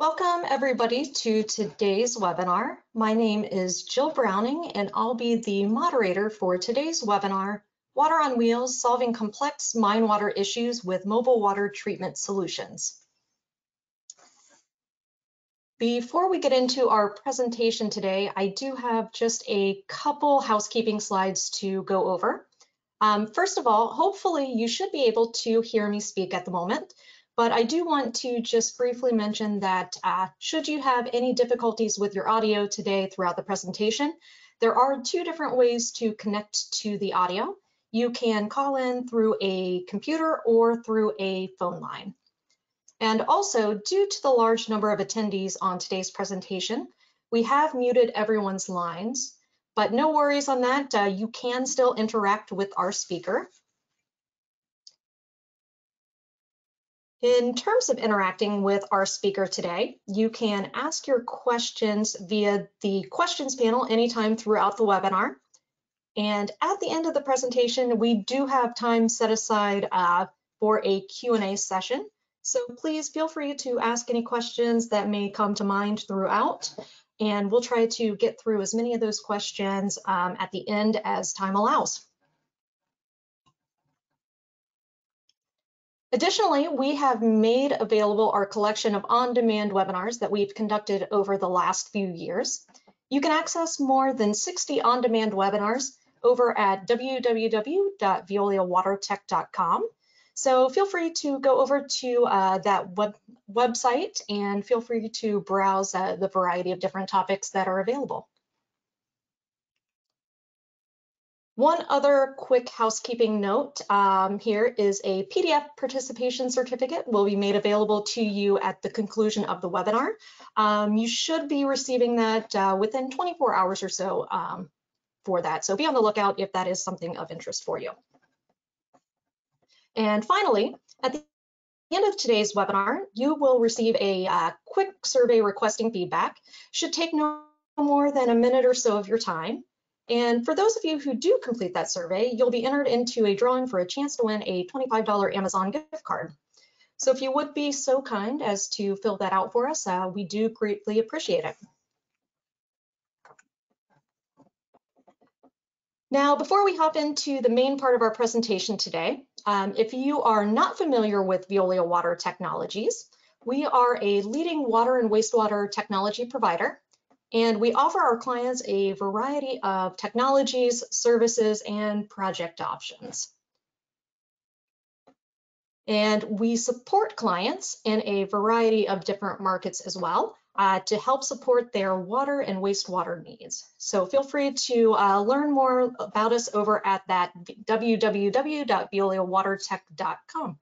Welcome everybody to today's webinar. My name is Jill Browning and I'll be the moderator for today's webinar, Water on Wheels, Solving Complex Mine Water Issues with Mobile Water Treatment Solutions. Before we get into our presentation today, I do have just a couple housekeeping slides to go over. Um, first of all, hopefully you should be able to hear me speak at the moment. But I do want to just briefly mention that uh, should you have any difficulties with your audio today throughout the presentation, there are two different ways to connect to the audio. You can call in through a computer or through a phone line. And also, due to the large number of attendees on today's presentation, we have muted everyone's lines, but no worries on that. Uh, you can still interact with our speaker. In terms of interacting with our speaker today, you can ask your questions via the questions panel anytime throughout the webinar. And at the end of the presentation, we do have time set aside uh, for a Q&A session. So please feel free to ask any questions that may come to mind throughout. And we'll try to get through as many of those questions um, at the end as time allows. Additionally, we have made available our collection of on-demand webinars that we've conducted over the last few years. You can access more than 60 on-demand webinars over at www.veoliawatertech.com. So feel free to go over to uh, that web website and feel free to browse uh, the variety of different topics that are available. One other quick housekeeping note um, here is a PDF participation certificate will be made available to you at the conclusion of the webinar. Um, you should be receiving that uh, within 24 hours or so um, for that. So be on the lookout if that is something of interest for you. And finally, at the end of today's webinar, you will receive a uh, quick survey requesting feedback. Should take no more than a minute or so of your time. And for those of you who do complete that survey, you'll be entered into a drawing for a chance to win a $25 Amazon gift card. So if you would be so kind as to fill that out for us, uh, we do greatly appreciate it. Now, before we hop into the main part of our presentation today, um, if you are not familiar with Veolia Water Technologies, we are a leading water and wastewater technology provider and we offer our clients a variety of technologies, services, and project options. And we support clients in a variety of different markets as well uh, to help support their water and wastewater needs. So feel free to uh, learn more about us over at that www.veoliawatertech.com.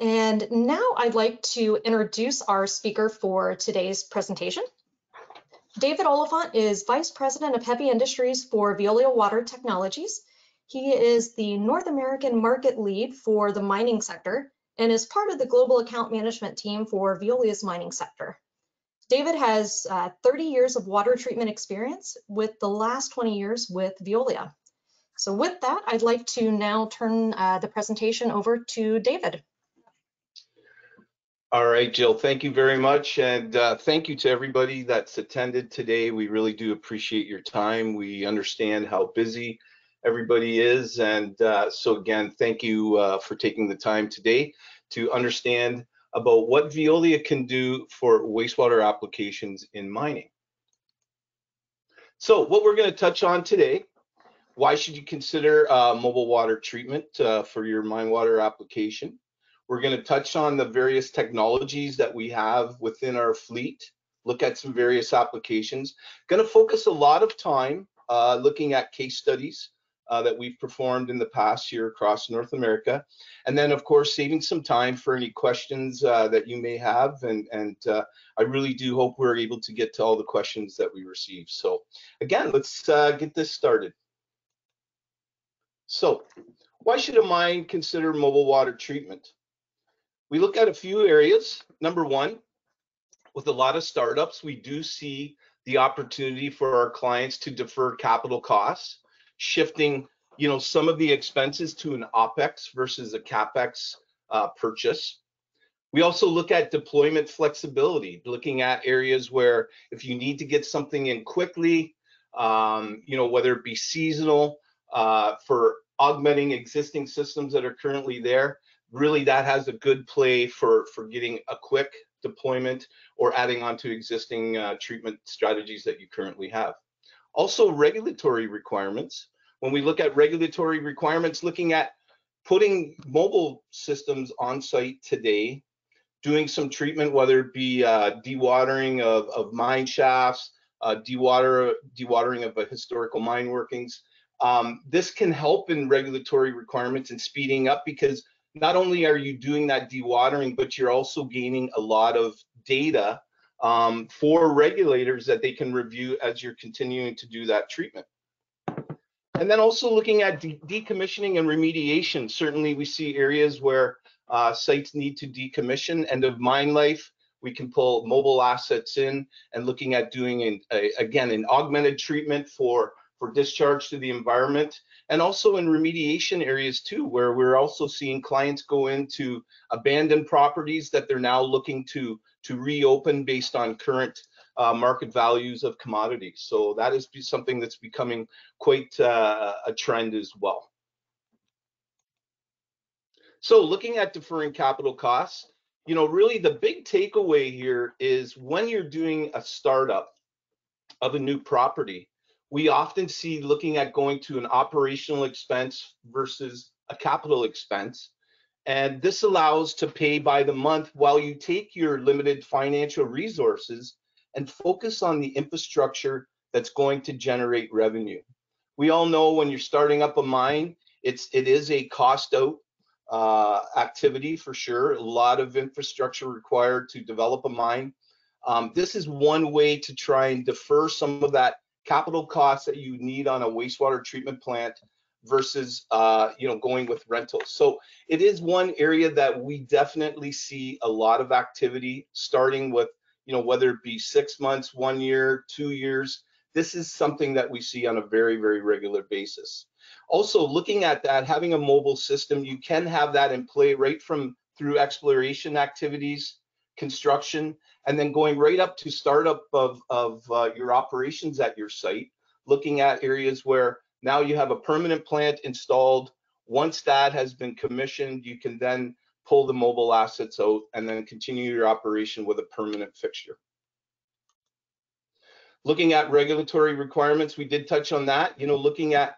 And now I'd like to introduce our speaker for today's presentation. David Oliphant is Vice President of Heavy Industries for Veolia Water Technologies. He is the North American market lead for the mining sector and is part of the global account management team for Veolia's mining sector. David has uh, 30 years of water treatment experience with the last 20 years with Veolia. So with that, I'd like to now turn uh, the presentation over to David. All right, Jill, thank you very much. And uh, thank you to everybody that's attended today. We really do appreciate your time. We understand how busy everybody is. And uh, so again, thank you uh, for taking the time today to understand about what Veolia can do for wastewater applications in mining. So what we're gonna touch on today, why should you consider uh, mobile water treatment uh, for your mine water application? We're going to touch on the various technologies that we have within our fleet, look at some various applications. Going to focus a lot of time uh, looking at case studies uh, that we've performed in the past here across North America. And then, of course, saving some time for any questions uh, that you may have. And, and uh, I really do hope we're able to get to all the questions that we receive. So again, let's uh, get this started. So why should a mine consider mobile water treatment? We look at a few areas. Number one, with a lot of startups, we do see the opportunity for our clients to defer capital costs, shifting you know, some of the expenses to an OPEX versus a CAPEX uh, purchase. We also look at deployment flexibility, looking at areas where if you need to get something in quickly, um, you know, whether it be seasonal uh, for augmenting existing systems that are currently there, really that has a good play for, for getting a quick deployment or adding on to existing uh, treatment strategies that you currently have. Also regulatory requirements. When we look at regulatory requirements, looking at putting mobile systems on site today doing some treatment, whether it be uh, dewatering of, of mine shafts, uh, dewater, dewatering of a historical mine workings. Um, this can help in regulatory requirements and speeding up because not only are you doing that dewatering, but you're also gaining a lot of data um, for regulators that they can review as you're continuing to do that treatment. And then also looking at de decommissioning and remediation. Certainly we see areas where uh, sites need to decommission end of mine life we can pull mobile assets in and looking at doing an, a, again an augmented treatment for for discharge to the environment and also in remediation areas too where we're also seeing clients go into abandoned properties that they're now looking to to reopen based on current uh, market values of commodities. So that is something that's becoming quite uh, a trend as well. So looking at deferring capital costs, you know, really the big takeaway here is when you're doing a startup of a new property, we often see looking at going to an operational expense versus a capital expense. And this allows to pay by the month while you take your limited financial resources and focus on the infrastructure that's going to generate revenue. We all know when you're starting up a mine, it's it is a cost out uh, activity for sure. A lot of infrastructure required to develop a mine. Um, this is one way to try and defer some of that capital costs that you need on a wastewater treatment plant versus uh, you know going with rentals. So it is one area that we definitely see a lot of activity starting with you know whether it be six months, one year, two years. This is something that we see on a very very regular basis. Also looking at that, having a mobile system, you can have that in play right from through exploration activities, construction, and then going right up to startup of, of uh, your operations at your site, looking at areas where now you have a permanent plant installed. Once that has been commissioned, you can then pull the mobile assets out and then continue your operation with a permanent fixture. Looking at regulatory requirements, we did touch on that, you know, looking at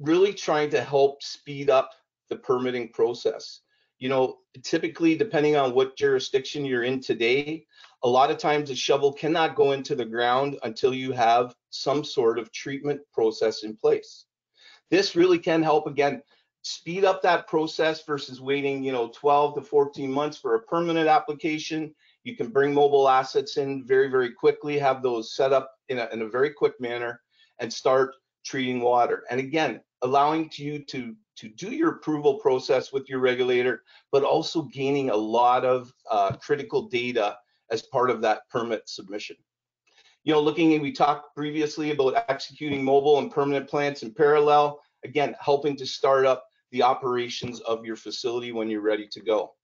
really trying to help speed up the permitting process. You know, typically, depending on what jurisdiction you're in today, a lot of times a shovel cannot go into the ground until you have some sort of treatment process in place. This really can help, again, speed up that process versus waiting, you know, 12 to 14 months for a permanent application. You can bring mobile assets in very, very quickly, have those set up in a, in a very quick manner, and start treating water. And again, allowing to you to to do your approval process with your regulator, but also gaining a lot of uh, critical data as part of that permit submission. You know, looking we talked previously about executing mobile and permanent plants in parallel, again, helping to start up the operations of your facility when you're ready to go.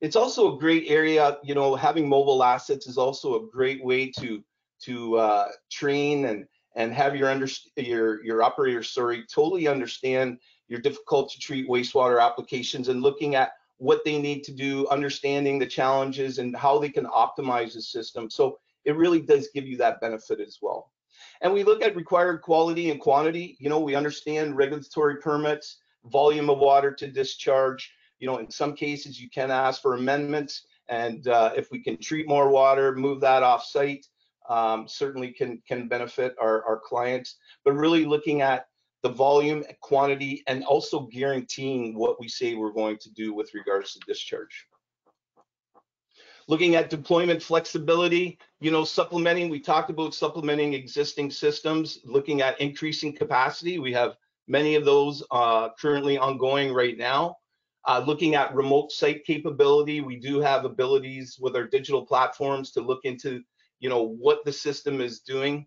It's also a great area, you know, having mobile assets is also a great way to to uh, train and and have your under, your your operator sorry totally understand your difficult to treat wastewater applications and looking at what they need to do understanding the challenges and how they can optimize the system. So it really does give you that benefit as well. And we look at required quality and quantity. You know we understand regulatory permits volume of water to discharge. You know in some cases you can ask for amendments and uh, if we can treat more water move that off site um, certainly can can benefit our, our clients, but really looking at the volume, quantity, and also guaranteeing what we say we're going to do with regards to discharge. Looking at deployment flexibility, you know, supplementing, we talked about supplementing existing systems, looking at increasing capacity. We have many of those uh, currently ongoing right now. Uh, looking at remote site capability, we do have abilities with our digital platforms to look into you know what the system is doing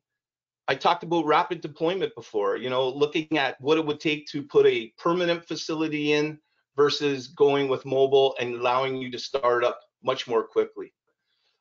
I talked about rapid deployment before, you know, looking at what it would take to put a permanent facility in versus going with mobile and allowing you to start up much more quickly.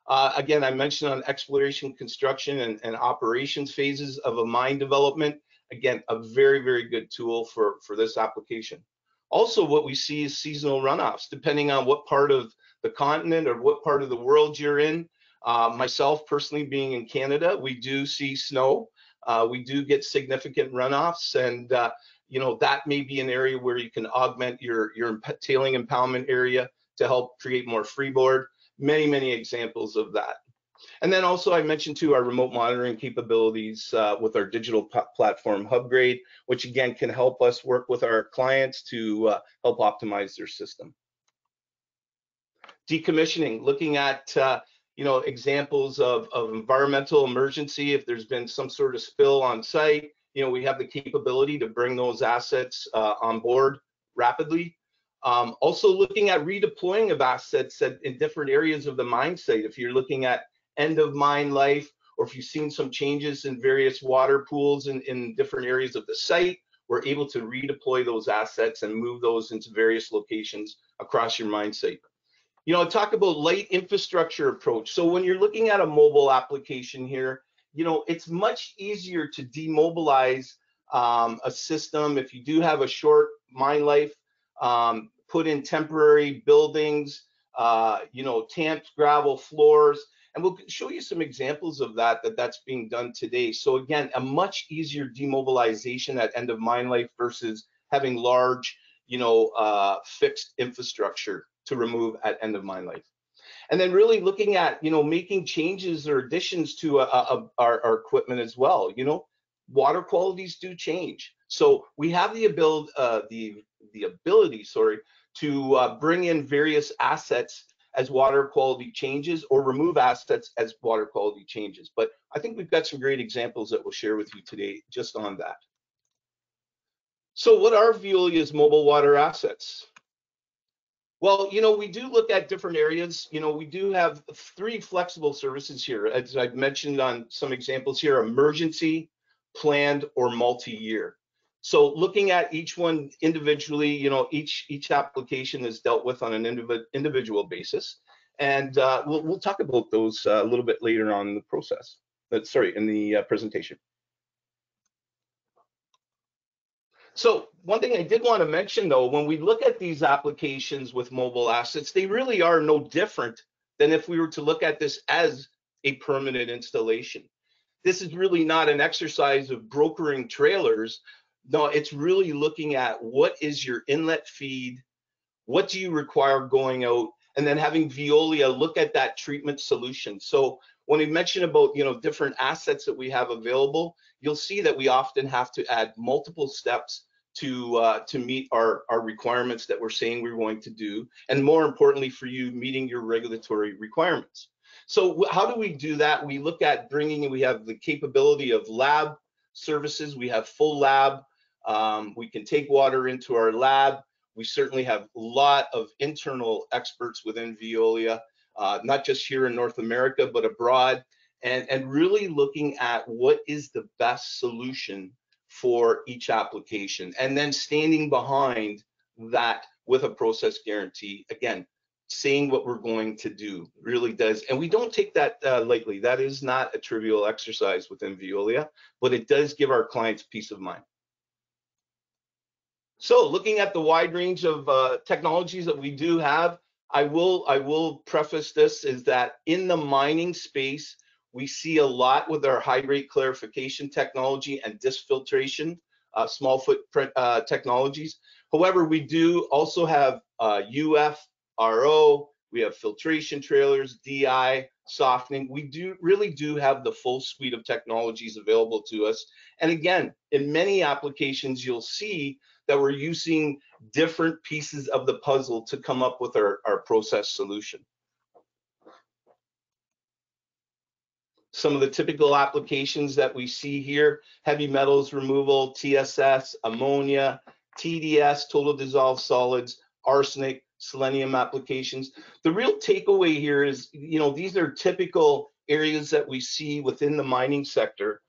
Uh, again, I mentioned on exploration, construction, and, and, operations phases of a mine development. Again, a very, very good tool for, for this application. Also, what we see is seasonal runoffs, depending on what part of the continent or what part of the world you're in. Uh, myself personally being in Canada, we do see snow. Uh, we do get significant runoffs and uh, you know that may be an area where you can augment your, your tailing impoundment area to help create more freeboard. Many, many examples of that. And then also I mentioned too our remote monitoring capabilities uh, with our digital platform Hubgrade, which again can help us work with our clients to uh, help optimize their system. Decommissioning, looking at uh, you know, examples of, of environmental emergency, if there's been some sort of spill on site, you know, we have the capability to bring those assets uh, on board rapidly. Um, also looking at redeploying of assets at, in different areas of the mine site. If you're looking at end of mine life, or if you've seen some changes in various water pools in, in different areas of the site, we're able to redeploy those assets and move those into various locations across your mine site you know, talk about light infrastructure approach. So when you're looking at a mobile application here, you know, it's much easier to demobilize um, a system if you do have a short mine life, um, put in temporary buildings, uh, you know, tamped gravel floors, and we'll show you some examples of that, that that's being done today. So again, a much easier demobilization at end of mine life versus having large, you know, uh, fixed infrastructure to remove at end of mine life. And then really looking at, you know, making changes or additions to a, a, our, our, equipment as well. You know, water qualities do change. So we have the ability, uh, the, the ability, sorry, to uh, bring in various assets as water quality changes or remove assets as water quality changes. But I think we've got some great examples that we'll share with you today just on that. So what are Veolia's mobile water assets? Well, you know, we do look at different areas. You know, we do have three flexible services here. As I've mentioned on some examples here, emergency, planned, or multi-year. So looking at each one individually, you know, each each application is dealt with on an indiv individual basis. And uh, we'll, we'll talk about those uh, a little bit later on in the process. Uh, sorry, in the uh, presentation. So one thing I did want to mention though, when we look at these applications with mobile assets, they really are no different than if we were to look at this as a permanent installation. This is really not an exercise of brokering trailers. No, it's really looking at what is your inlet feed, what do you require going out, and then having Veolia look at that treatment solution. So when we mention about you know different assets that we have available, you'll see that we often have to add multiple steps to uh, to meet our our requirements that we're saying we're going to do, and more importantly for you, meeting your regulatory requirements. So how do we do that? We look at bringing. We have the capability of lab services. We have full lab. Um, we can take water into our lab. We certainly have a lot of internal experts within Veolia uh, not just here in North America, but abroad, and, and really looking at what is the best solution for each application, and then standing behind that with a process guarantee. Again, saying what we're going to do really does, and we don't take that uh, lightly. That is not a trivial exercise within Veolia, but it does give our clients peace of mind. So looking at the wide range of uh, technologies that we do have, I will I will preface this is that in the mining space, we see a lot with our high rate clarification technology and disc filtration, uh, small footprint uh, technologies. However, we do also have uh, UF, RO, we have filtration trailers, DI, softening. We do really do have the full suite of technologies available to us. And again, in many applications, you'll see that we're using different pieces of the puzzle to come up with our, our process solution. Some of the typical applications that we see here, heavy metals removal, TSS, ammonia, TDS, total dissolved solids, arsenic, selenium applications. The real takeaway here is, you know, these are typical areas that we see within the mining sector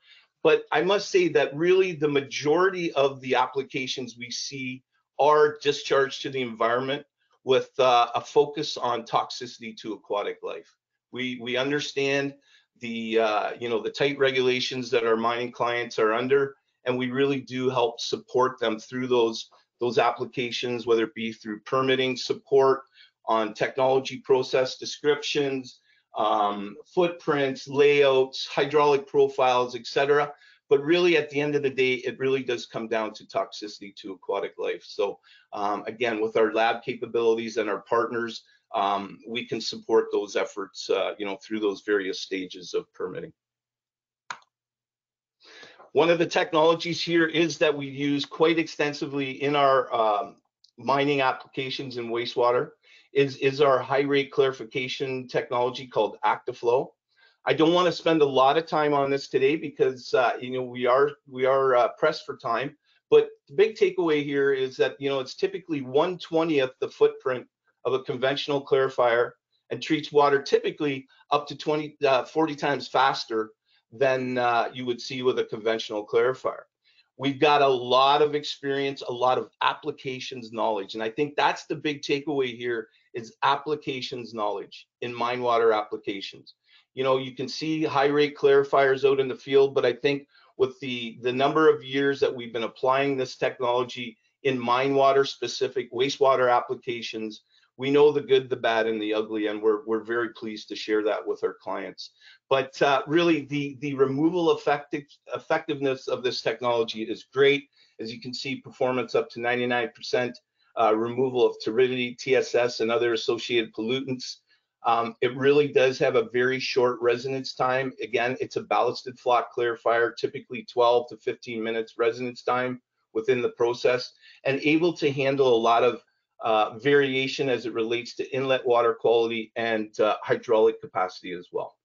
But I must say that really the majority of the applications we see are discharged to the environment with uh, a focus on toxicity to aquatic life. We we understand the uh, you know the tight regulations that our mining clients are under, and we really do help support them through those those applications, whether it be through permitting support on technology process descriptions, um, footprints, layouts, hydraulic profiles, etc. But really, at the end of the day, it really does come down to toxicity to aquatic life. So um, again, with our lab capabilities and our partners, um, we can support those efforts, uh, you know, through those various stages of permitting. One of the technologies here is that we use quite extensively in our um, mining applications in wastewater is, is our high rate clarification technology called Actiflo. I don't want to spend a lot of time on this today because uh, you know we are we are uh, pressed for time. But the big takeaway here is that you know it's typically 1/20th the footprint of a conventional clarifier and treats water typically up to 20 uh, 40 times faster than uh, you would see with a conventional clarifier. We've got a lot of experience, a lot of applications knowledge, and I think that's the big takeaway here is applications knowledge in mine water applications. You know, you can see high rate clarifiers out in the field, but I think with the, the number of years that we've been applying this technology in mine water specific wastewater applications, we know the good, the bad, and the ugly, and we're, we're very pleased to share that with our clients. But uh, really, the, the removal effective, effectiveness of this technology is great. As you can see, performance up to 99% uh, removal of turbidity, TSS, and other associated pollutants. Um, it really does have a very short resonance time. Again, it's a ballasted floc clarifier, typically 12 to 15 minutes resonance time within the process, and able to handle a lot of uh, variation as it relates to inlet water quality and uh, hydraulic capacity as well.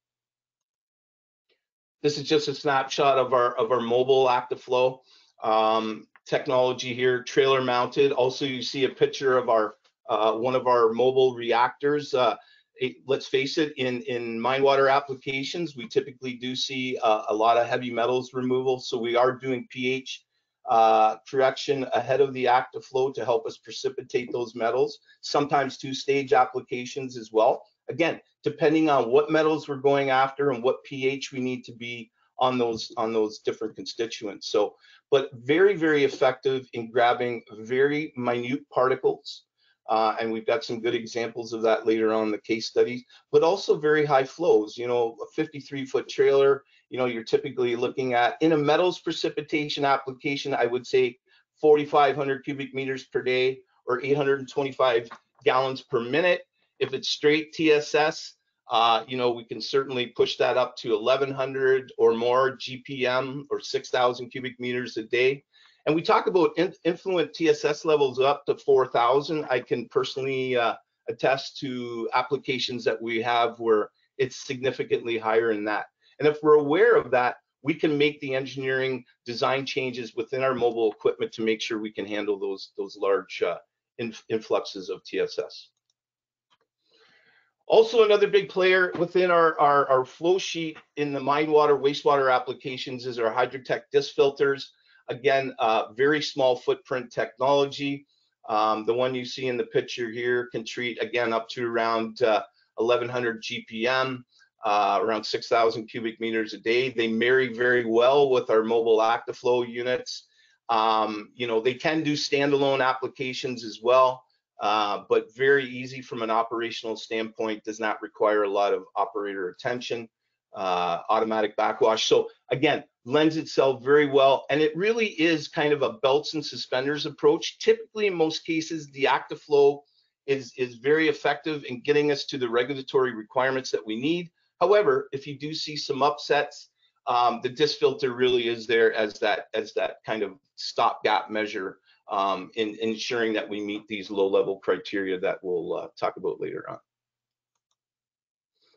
This is just a snapshot of our of our mobile Actiflo. Um, technology here, trailer mounted. Also, you see a picture of our uh, one of our mobile reactors. Uh, it, let's face it, in in mine water applications, we typically do see uh, a lot of heavy metals removal. So we are doing pH uh, correction ahead of the Actiflo to help us precipitate those metals. Sometimes two-stage applications as well. Again, depending on what metals we're going after and what pH we need to be on those on those different constituents. So, but very very effective in grabbing very minute particles. Uh, and we've got some good examples of that later on in the case studies, but also very high flows. You know, a 53 foot trailer, you know, you're typically looking at in a metals precipitation application, I would say 4,500 cubic meters per day or 825 gallons per minute. If it's straight TSS, uh, you know, we can certainly push that up to 1100 or more GPM or 6,000 cubic meters a day. And we talk about in, influent TSS levels up to 4,000. I can personally uh, attest to applications that we have where it's significantly higher than that. And if we're aware of that, we can make the engineering design changes within our mobile equipment to make sure we can handle those, those large uh, influxes of TSS. Also, another big player within our, our, our, flow sheet in the mine water, wastewater applications is our Hydrotech disc filters. Again, uh, very small footprint technology. Um, the one you see in the picture here can treat, again, up to around uh, 1100 GPM, uh, around 6,000 cubic meters a day. They marry very well with our mobile Actiflo units. Um, you know, they can do standalone applications as well. Uh, but very easy from an operational standpoint, does not require a lot of operator attention, uh, automatic backwash. So again, lends itself very well. And it really is kind of a belts and suspenders approach. Typically, in most cases, the Actiflo is, is very effective in getting us to the regulatory requirements that we need. However, if you do see some upsets, um, the disc filter really is there as that as that kind of stopgap measure um, in ensuring that we meet these low level criteria that we'll uh, talk about later on.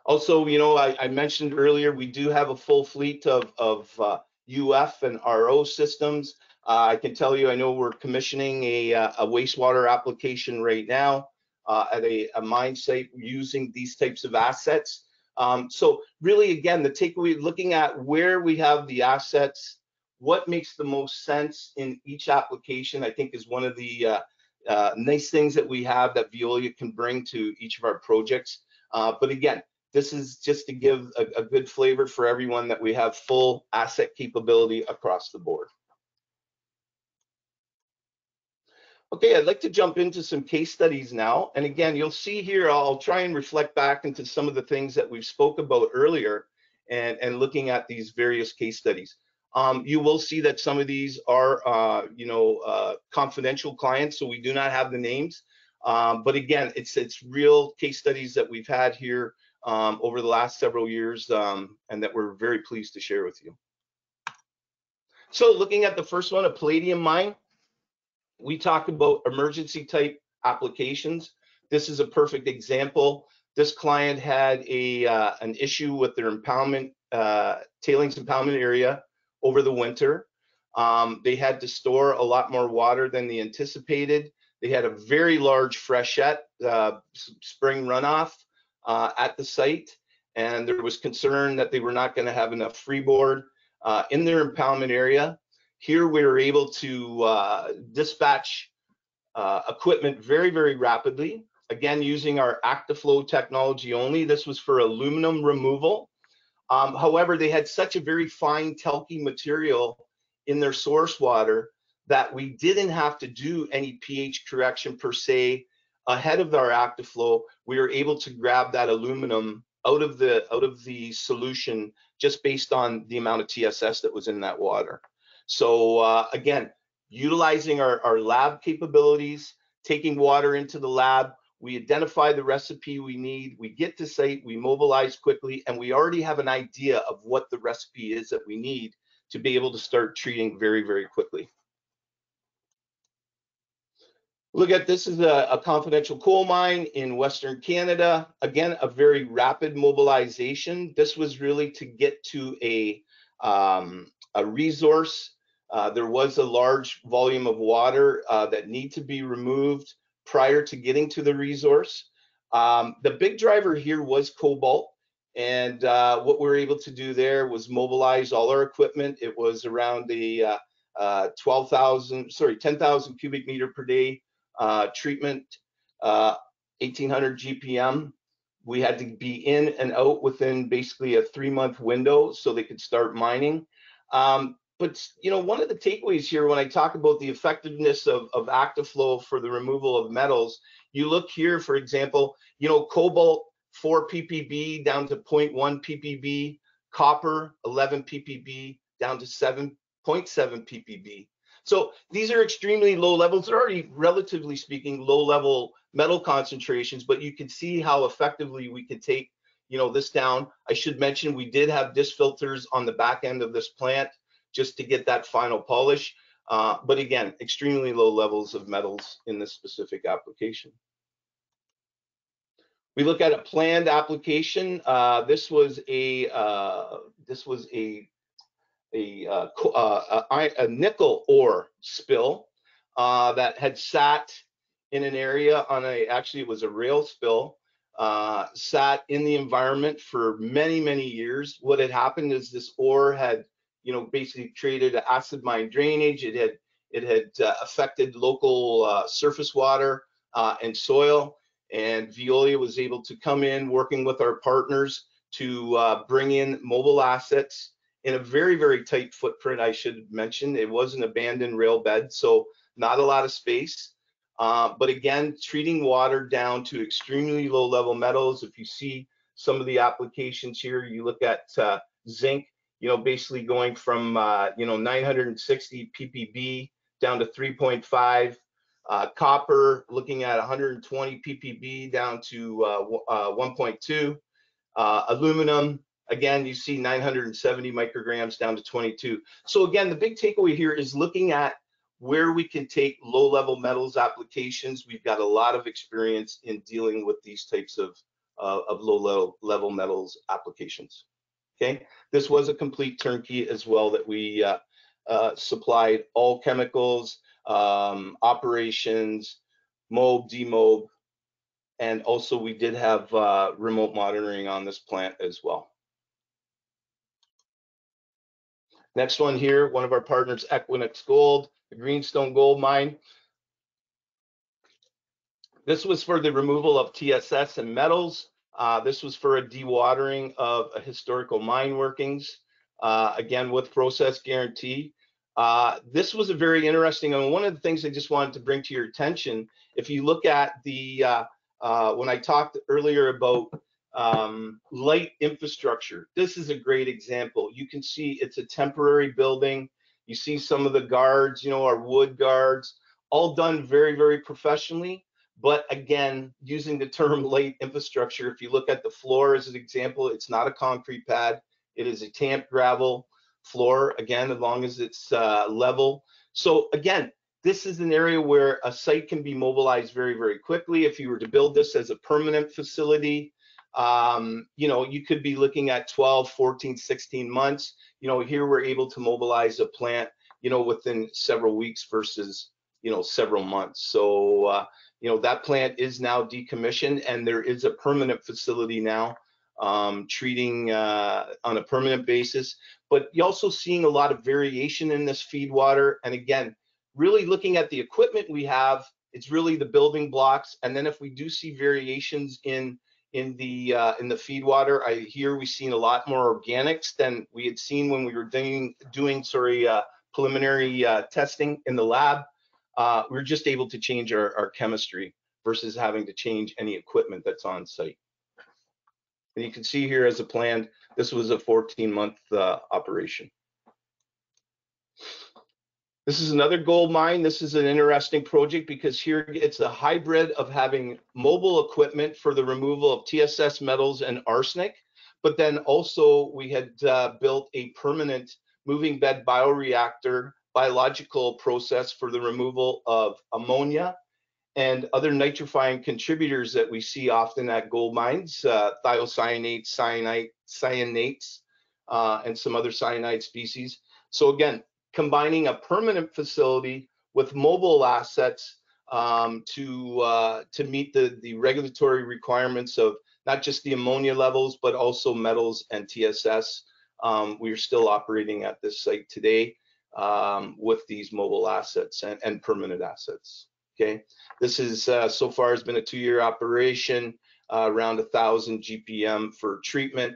Also, you know, I, I, mentioned earlier, we do have a full fleet of, of uh, UF and RO systems. Uh, I can tell you, I know we're commissioning a, uh, a wastewater application right now uh, at a, a, mine site using these types of assets. Um, so really, again, the takeaway, looking at where we have the assets, what makes the most sense in each application, I think is one of the uh, uh, nice things that we have that Veolia can bring to each of our projects. Uh, but again, this is just to give a, a good flavor for everyone that we have full asset capability across the board. Okay, I'd like to jump into some case studies now. And again, you'll see here, I'll try and reflect back into some of the things that we've spoke about earlier and, and looking at these various case studies. Um, you will see that some of these are, uh, you know, uh, confidential clients, so we do not have the names. Um, but again, it's it's real case studies that we've had here um, over the last several years um, and that we're very pleased to share with you. So looking at the first one, a palladium mine, we talked about emergency type applications. This is a perfect example. This client had a uh, an issue with their impoundment, uh, tailings impoundment area over the winter. Um, they had to store a lot more water than they anticipated. They had a very large freshet, uh, spring runoff uh, at the site, and there was concern that they were not going to have enough freeboard uh, in their impoundment area. Here we were able to uh, dispatch uh, equipment very, very rapidly. Again, using our Actiflo technology only. This was for aluminum removal. Um, however, they had such a very fine talky material in their source water that we didn't have to do any pH correction per se ahead of our Actiflo. We were able to grab that aluminum out of the out of the solution just based on the amount of TSS that was in that water. So uh, again, utilizing our, our lab capabilities, taking water into the lab, we identify the recipe we need, we get to site, we mobilize quickly, and we already have an idea of what the recipe is that we need to be able to start treating very, very quickly. Look at this is a, a, confidential coal mine in Western Canada. Again, a very rapid mobilization. This was really to get to a, um, a resource. Uh, there was a large volume of water uh, that need to be removed prior to getting to the resource. Um, the big driver here was cobalt. And uh, what we were able to do there was mobilize all our equipment. It was around the uh, uh, 12,000, sorry, 10,000 cubic meter per day uh, treatment, 1800 uh, GPM. We had to be in and out within basically a three month window so they could start mining. Um, but you know, one of the takeaways here when I talk about the effectiveness of, of Actiflo for the removal of metals, you look here, for example, you know, cobalt 4 ppb down to 0.1 ppb, copper 11 ppb down to 7.7 ppb. So these are extremely low levels. They're already, relatively speaking, low level metal concentrations, but you can see how effectively we can take you know this down. I should mention we did have disc filters on the back end of this plant just to get that final polish. Uh, but again, extremely low levels of metals in this specific application. We look at a planned application. Uh, this was a uh, this was a a, uh, uh, a, a nickel ore spill uh, that had sat in an area on a actually it was a rail spill sat in the environment for many many years. What had happened is this ore had you know, basically created acid mine drainage. It had it had uh, affected local uh, surface water uh, and soil. And Veolia was able to come in working with our partners to uh, bring in mobile assets in a very, very tight footprint, I should mention. It was an abandoned rail bed, so not a lot of space. Uh, but again, treating water down to extremely low level metals. If you see some of the applications here, you look at zinc, you know, basically going from, uh, you know, 960 ppb down to 3.5. Uh, copper looking at 120 ppb down to uh, uh 1.2. Uh, aluminum, again, you see 970 micrograms down to 22. So again, the big takeaway here is looking at where we can take low level metals applications. We've got a lot of experience in dealing with these types of, uh, of low level, level metals applications. Okay, this was a complete turnkey as well that we uh, uh, supplied all chemicals, um, operations, mob, demob, And also we did have uh, remote monitoring on this plant as well. Next one here, one of our partners, Equinox Gold, the Greenstone Gold Mine. This was for the removal of TSS and metals. Uh, this was for a dewatering of a historical mine workings, uh, again with process guarantee. Uh, this was a very interesting, and one of the things I just wanted to bring to your attention, if you look at the, uh, uh, when I talked earlier about um, light infrastructure, this is a great example. You can see it's a temporary building. You see some of the guards, you know, our wood guards, all done very, very professionally. But again, using the term late infrastructure, if you look at the floor as an example, it's not a concrete pad. It is a tamped gravel floor, again, as long as it's uh, level. So again, this is an area where a site can be mobilized very, very quickly. If you were to build this as a permanent facility, um, you know, you could be looking at 12, 14, 16 months. You know, here we're able to mobilize a plant, you know, within several weeks versus, you know, several months. So, uh, you know, that plant is now decommissioned and there is a permanent facility now um, treating uh, on a permanent basis. But you're also seeing a lot of variation in this feed water. And again, really looking at the equipment we have, it's really the building blocks. And then if we do see variations in in the uh, in the feed water. I hear we've seen a lot more organics than we had seen when we were doing doing sorry uh, preliminary uh, testing in the lab. Uh, we're just able to change our, our chemistry versus having to change any equipment that's on site. And you can see here as a plan, this was a 14 month uh, operation. This is another gold mine. This is an interesting project because here it's a hybrid of having mobile equipment for the removal of TSS metals and arsenic, but then also we had uh, built a permanent moving bed bioreactor biological process for the removal of ammonia and other nitrifying contributors that we see often at gold mines, uh, thiocyanate, cyanite, cyanates, uh, and some other cyanide species. So again, combining a permanent facility with mobile assets um, to uh, to meet the the regulatory requirements of not just the ammonia levels but also metals and TSS. Um, we are still operating at this site today um, with these mobile assets and, and, permanent assets. Okay, this is uh, so far has been a two-year operation, uh, around a thousand GPM for treatment.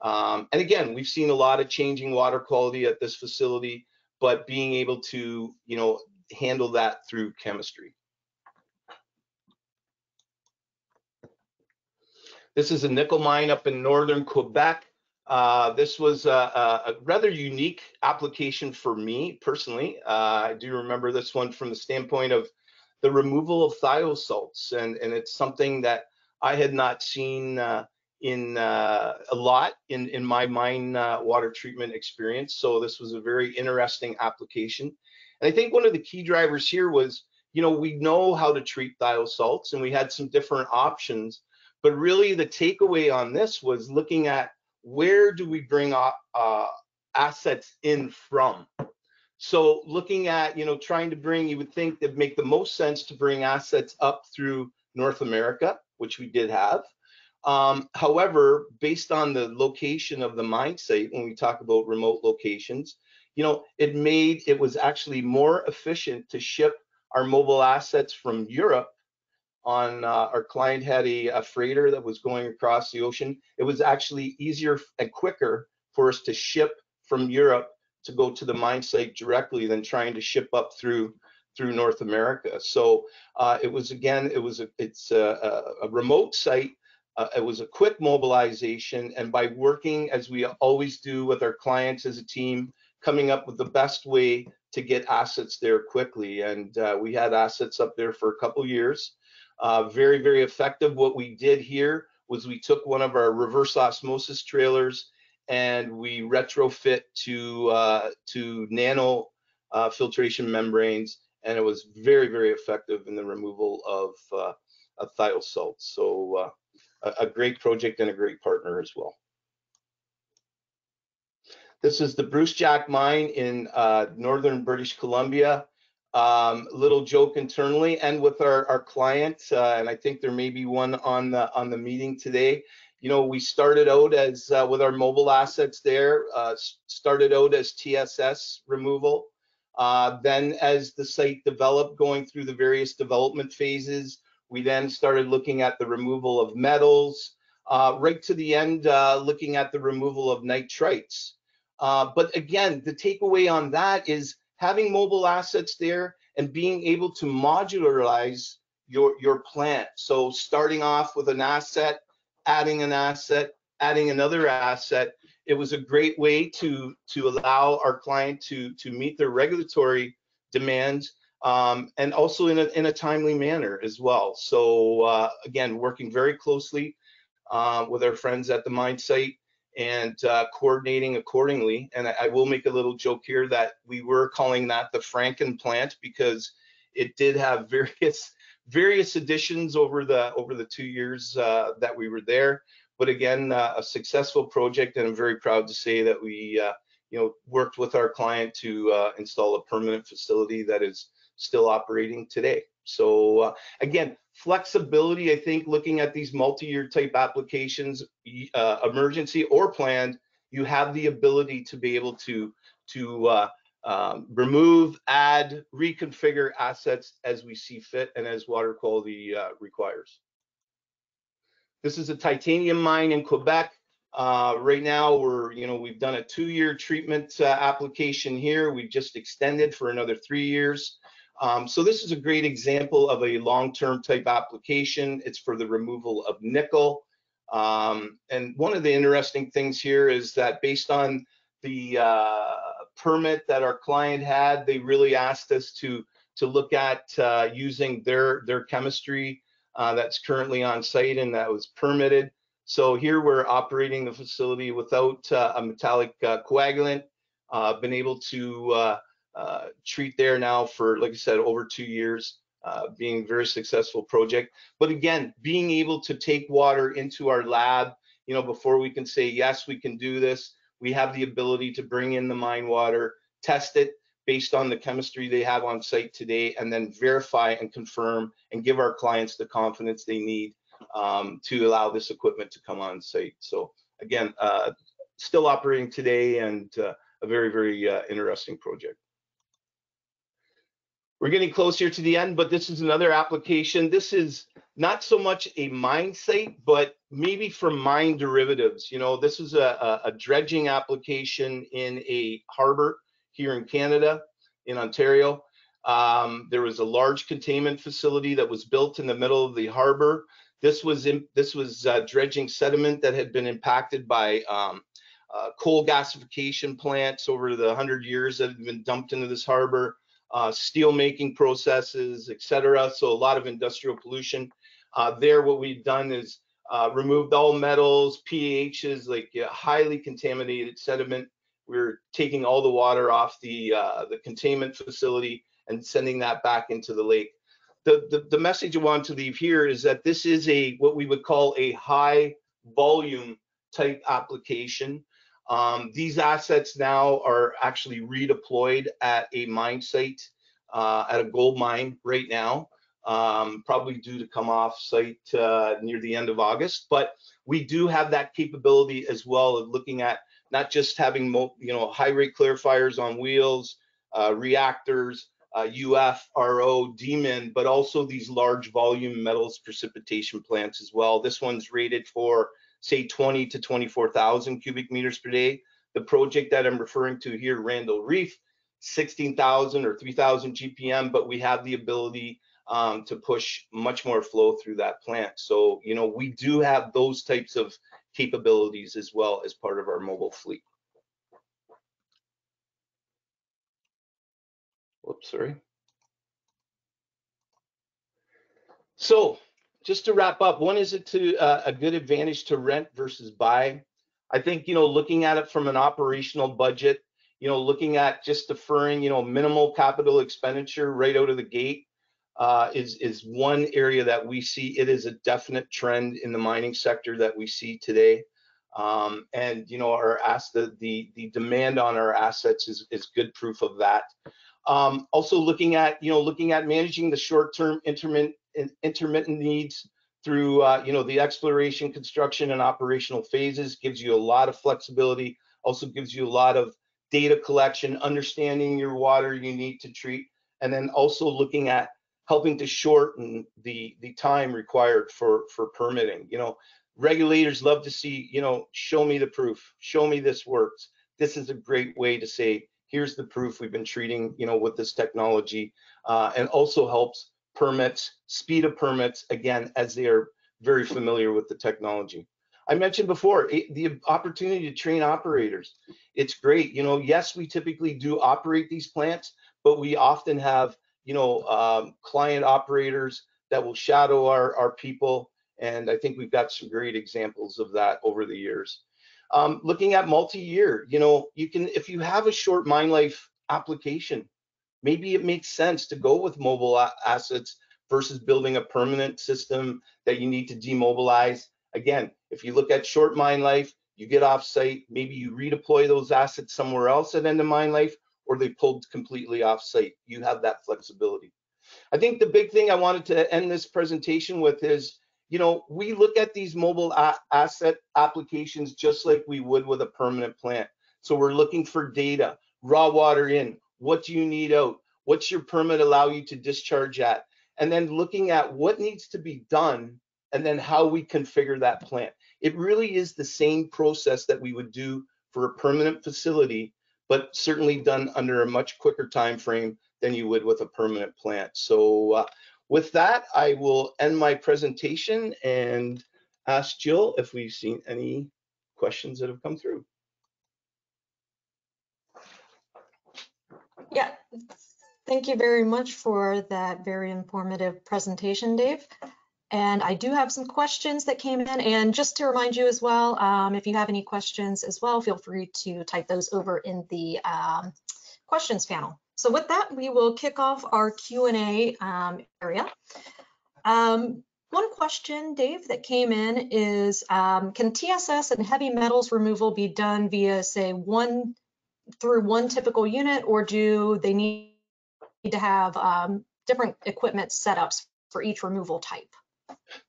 Um, and again, we've seen a lot of changing water quality at this facility but being able to, you know, handle that through chemistry. This is a nickel mine up in northern Quebec. Uh, this was a, a, rather unique application for me personally. Uh, I do remember this one from the standpoint of the removal of thiosalts, and, and it's something that I had not seen uh, in uh, a lot in in my mine uh, water treatment experience. So this was a very interesting application. And I think one of the key drivers here was, you know, we know how to treat thiosalts, and we had some different options. But really, the takeaway on this was looking at where do we bring uh, assets in from. So looking at, you know, trying to bring, you would think that make the most sense to bring assets up through North America, which we did have. Um, however, based on the location of the mine site, when we talk about remote locations, you know, it made it was actually more efficient to ship our mobile assets from Europe on uh, our client had a, a, freighter that was going across the ocean. It was actually easier and quicker for us to ship from Europe to go to the mine site directly than trying to ship up through through North America. So uh, it was again, it was a, it's a, a remote site uh, it was a quick mobilization, and by working as we always do with our clients as a team, coming up with the best way to get assets there quickly. And uh, we had assets up there for a couple years. Uh, very, very effective. What we did here was we took one of our reverse osmosis trailers and we retrofit to uh, to nano uh, filtration membranes, and it was very, very effective in the removal of, uh, of thiosalts. So a, a great project and a great partner as well. This is the Brucejack mine in uh, northern British Columbia. Um, little joke internally and with our, our clients, uh, and I think there may be one on the on the meeting today. You know, we started out as uh, with our mobile assets there, uh, started out as TSS removal. Uh, then as the site developed, going through the various development phases, we then started looking at the removal of metals, uh, right to the end, uh, looking at the removal of nitrites. but again, the takeaway on that is having mobile assets there and being able to modularize your, your plant. So starting off with an asset, adding an asset, adding another asset, it was a great way to, to allow our client to, to meet their regulatory demands um, and also in a, in a timely manner as well. So uh, again, working very closely uh, with our friends at the mine site and uh, coordinating accordingly. And I, I, will make a little joke here that we were calling that the Franken plant because it did have various various additions over the over the two years uh, that we were there. But again, uh, a successful project, and I'm very proud to say that we uh, you know worked with our client to uh, install a permanent facility that is still operating today. So uh, again, flexibility, I think looking at these multi-year type applications, uh, emergency or planned, you have the ability to be able to, to uh, um, remove, add, reconfigure assets as we see fit and as water quality uh, requires. This is a titanium mine in Quebec. Uh, right now, we're, you know, we've done a two-year treatment uh, application here. We've just extended for another three years. Um, so this is a great example of a long-term type application. It's for the removal of nickel. Um, and one of the interesting things here is that based on the uh, permit that our client had, they really asked us to to look at uh, using their their chemistry uh, that's currently on site and that was permitted. So here we're operating the facility without uh, a metallic uh, coagulant, uh, been able to uh, treat there now for, like I said, over two years, uh, being very successful project. But again, being able to take water into our lab, you know, before we can say, yes, we can do this, we have the ability to bring in the mine water, test it based on the chemistry they have on site today, and then verify and confirm and give our clients the confidence they need um, to allow this equipment to come on site. So again, uh, still operating today and uh, a very, very uh, interesting project. We're getting close here to the end, but this is another application. This is not so much a mine site, but maybe for mine derivatives. You know, this is a, a, dredging application in a harbor here in Canada, in Ontario. Um, there was a large containment facility that was built in the middle of the harbor. This was in, this was uh, dredging sediment that had been impacted by um, uh, coal gasification plants over the 100 years that had been dumped into this harbor uh, steel making processes, etc. So a lot of industrial pollution. Uh, there, what we've done is uh, removed all metals, PAHs, like highly contaminated sediment. We're taking all the water off the uh, the containment facility and sending that back into the lake. The, the, the message I want to leave here is that this is a what we would call a high volume type application. Um, these assets now are actually redeployed at a mine site, uh, at a gold mine right now, um, probably due to come off site uh, near the end of August. But we do have that capability as well of looking at not just having you know high rate clarifiers on wheels, uh, reactors, uh, UF, RO, DMIN, but also these large volume metals precipitation plants as well. This one's rated for say 20 to 24,000 cubic meters per day. The project that I'm referring to here, Randle Reef, 16,000 or 3,000 GPM, but we have the ability um, to push much more flow through that plant. So, you know, we do have those types of capabilities as well as part of our mobile fleet. Whoops, sorry. So just to wrap up, when is it to uh, a good advantage to rent versus buy? I think you know, looking at it from an operational budget, you know, looking at just deferring, you know, minimal capital expenditure right out of the gate uh, is is one area that we see. It is a definite trend in the mining sector that we see today, um, and you know, our ask the, the the demand on our assets is is good proof of that. Um, also looking at, you know, looking at managing the short-term intermittent, intermittent needs through, uh, you know, the exploration, construction, and operational phases gives you a lot of flexibility. Also gives you a lot of data collection, understanding your water you need to treat, and then also looking at helping to shorten the the time required for for permitting. You know, regulators love to see, you know, show me the proof, show me this works. This is a great way to say, here's the proof we've been treating, you know, with this technology, uh, and also helps permits, speed of permits, again, as they are very familiar with the technology. I mentioned before, it, the opportunity to train operators. It's great. You know, yes, we typically do operate these plants, but we often have, you know, um, client operators that will shadow our, our people. And I think we've got some great examples of that over the years. Um, looking at multi-year, you know, you can, if you have a short mine life application, maybe it makes sense to go with mobile assets versus building a permanent system that you need to demobilize. Again, if you look at short mine life, you get off site, maybe you redeploy those assets somewhere else at end of mine life, or they pulled completely off site. You have that flexibility. I think the big thing I wanted to end this presentation with is, you know, we look at these mobile asset applications just like we would with a permanent plant. So we're looking for data, raw water in, what do you need out? What's your permit allow you to discharge at? And then looking at what needs to be done and then how we configure that plant. It really is the same process that we would do for a permanent facility, but certainly done under a much quicker time frame than you would with a permanent plant. So uh, with that, I will end my presentation and ask Jill if we've seen any questions that have come through. Yeah, thank you very much for that very informative presentation, Dave. And I do have some questions that came in. And just to remind you as well, um, if you have any questions as well, feel free to type those over in the um, questions panel. So with that, we will kick off our Q&A um, area. Um, one question, Dave, that came in is, um, can TSS and heavy metals removal be done via, say, one through one typical unit, or do they need to have um, different equipment setups for each removal type?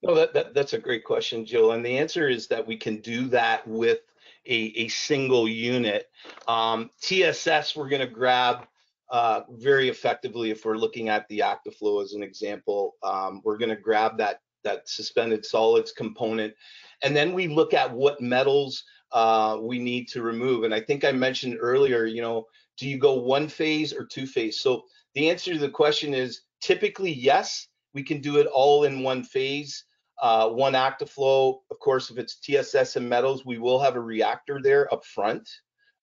No, that, that, that's a great question, Jill. And the answer is that we can do that with a, a single unit. Um, TSS, we're going to grab uh, very effectively if we're looking at the Actiflo as an example. Um, we're going to grab that that suspended solids component, and then we look at what metals uh, we need to remove. And I think I mentioned earlier, you know, do you go one phase or two phase? So the answer to the question is typically yes, we can do it all in one phase. Uh, one Actiflo, of course, if it's TSS and metals, we will have a reactor there up front,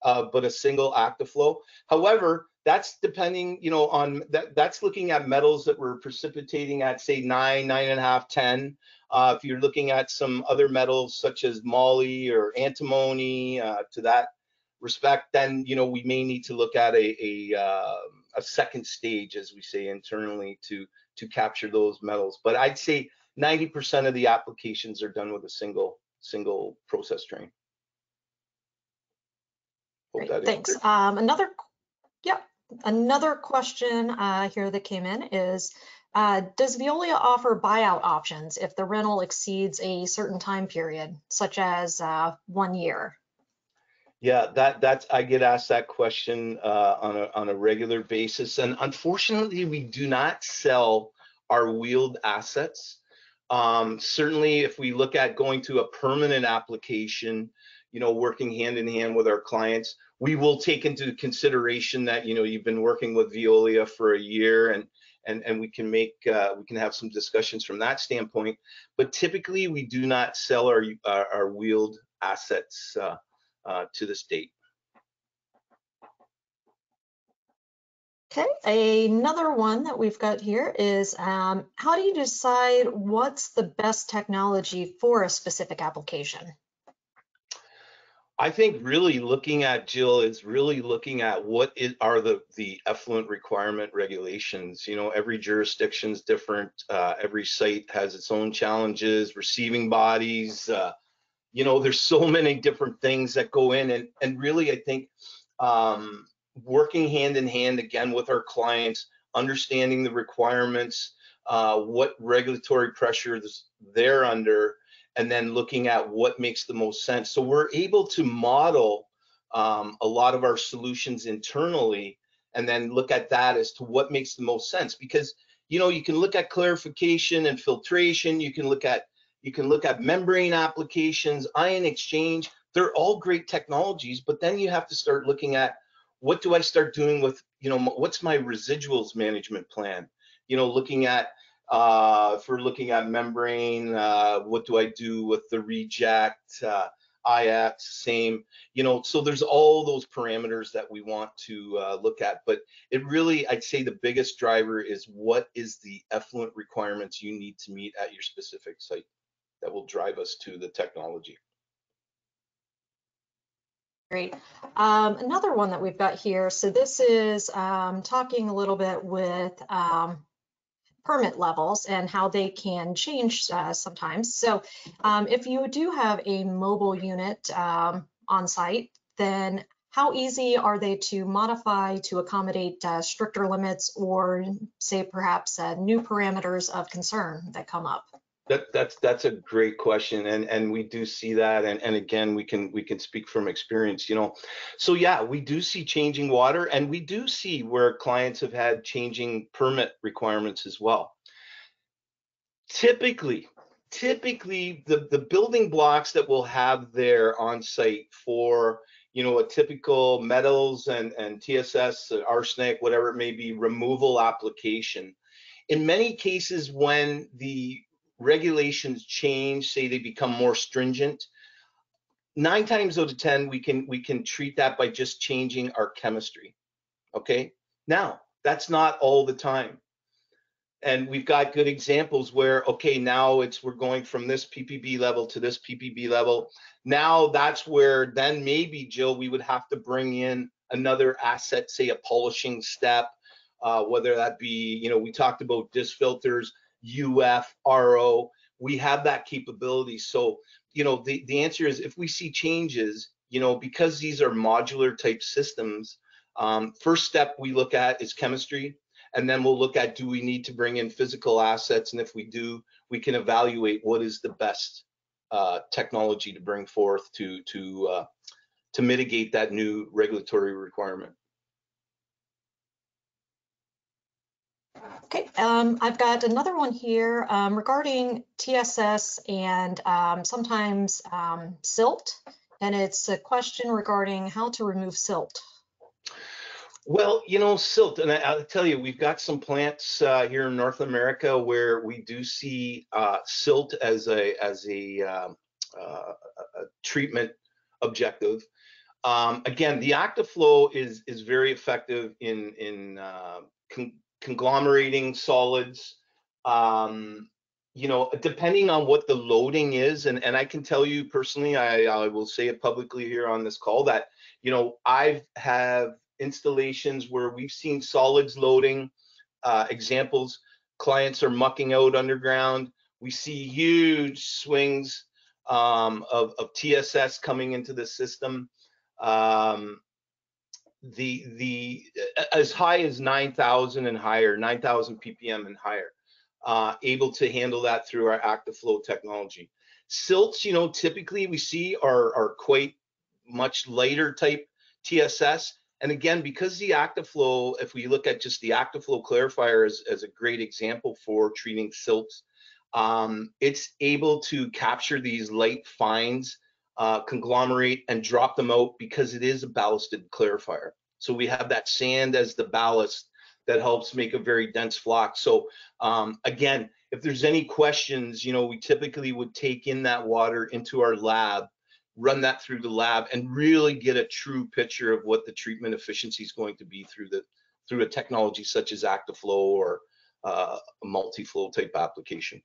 uh, but a single Actiflo. However, that's depending, you know, on that. That's looking at metals that we're precipitating at, say, nine, nine and a half, ten. Uh, if you're looking at some other metals such as moly or antimony, uh, to that respect, then you know we may need to look at a a, uh, a second stage, as we say internally, to to capture those metals. But I'd say 90% of the applications are done with a single single process train. Great, thanks. Um, another, yeah, another question uh, here that came in is, uh, does Veolia offer buyout options if the rental exceeds a certain time period, such as uh, one year? Yeah, that that's I get asked that question uh, on a on a regular basis, and unfortunately, we do not sell our wheeled assets. Um, certainly, if we look at going to a permanent application, you know, working hand in hand with our clients, we will take into consideration that you know you've been working with Veolia for a year and and and we can make uh, we can have some discussions from that standpoint. But typically, we do not sell our our, our wheeled assets uh, uh, to the state. Okay, another one that we've got here is um, how do you decide what's the best technology for a specific application? I think really looking at Jill is really looking at what is, are the the effluent requirement regulations. You know, every jurisdiction is different. Uh, every site has its own challenges, receiving bodies. Uh, you know, there's so many different things that go in, and and really, I think um, working hand in hand again with our clients, understanding the requirements, uh, what regulatory pressures they're under, and then looking at what makes the most sense. So we're able to model um, a lot of our solutions internally and then look at that as to what makes the most sense because you know you can look at clarification and filtration. You can look at you can look at membrane applications ion exchange. They're all great technologies but then you have to start looking at what do i start doing with you know what's my residuals management plan? You know looking at uh, we're looking at membrane, uh, what do I do with the reject? Uh, IX, same, you know, so there's all those parameters that we want to uh, look at, but it really, I'd say the biggest driver is what is the effluent requirements you need to meet at your specific site that will drive us to the technology. Great. Um, another one that we've got here. So this is um, talking a little bit with um, permit levels and how they can change uh, sometimes. So um, if you do have a mobile unit um, on site, then how easy are they to modify to accommodate uh, stricter limits or say perhaps uh, new parameters of concern that come up? That, that's that's a great question, and and we do see that, and and again we can we can speak from experience, you know. So yeah, we do see changing water, and we do see where clients have had changing permit requirements as well. Typically, typically the the building blocks that we'll have there on site for you know a typical metals and and TSS, arsenic, whatever it may be, removal application. In many cases, when the regulations change, say they become more stringent, nine times out of 10, we can, we can treat that by just changing our chemistry, okay? Now, that's not all the time. And we've got good examples where, okay, now it's, we're going from this PPB level to this PPB level. Now that's where then maybe, Jill, we would have to bring in another asset, say a polishing step, uh, whether that be, you know, we talked about disc filters, UF, RO. We have that capability. So, you know, the, the answer is if we see changes, you know, because these are modular type systems, um, first step we look at is chemistry. And then we'll look at do we need to bring in physical assets? And if we do, we can evaluate what is the best uh, technology to bring forth to to uh, to mitigate that new regulatory requirement. Okay, um, I've got another one here um, regarding TSS and um, sometimes um, silt, and it's a question regarding how to remove silt. Well, you know, silt, and I, will tell you, we've got some plants uh, here in North America where we do see uh, silt as a as a, um, uh, a treatment objective. Um, again, the Actiflo is is very effective in in uh, conglomerating solids um, you know depending on what the loading is and and i can tell you personally i i will say it publicly here on this call that you know i've have installations where we've seen solids loading uh, examples clients are mucking out underground. We see huge swings um, of, of tss coming into the system um, the the as high as 9,000 and higher, 9,000 ppm and higher, uh, able to handle that through our Actiflo technology. Silts, you know, typically we see are are quite much lighter type TSS. And again, because the Actiflo, if we look at just the Actiflo clarifier as, as a great example for treating silts, um, it's able to capture these light fines uh, conglomerate and drop them out because it is a ballasted clarifier. So we have that sand as the ballast that helps make a very dense floc. So um, again, if there's any questions, you know, we typically would take in that water into our lab, run that through the lab, and really get a true picture of what the treatment efficiency is going to be through the through a technology such as Actiflo or uh, a Multiflo type application.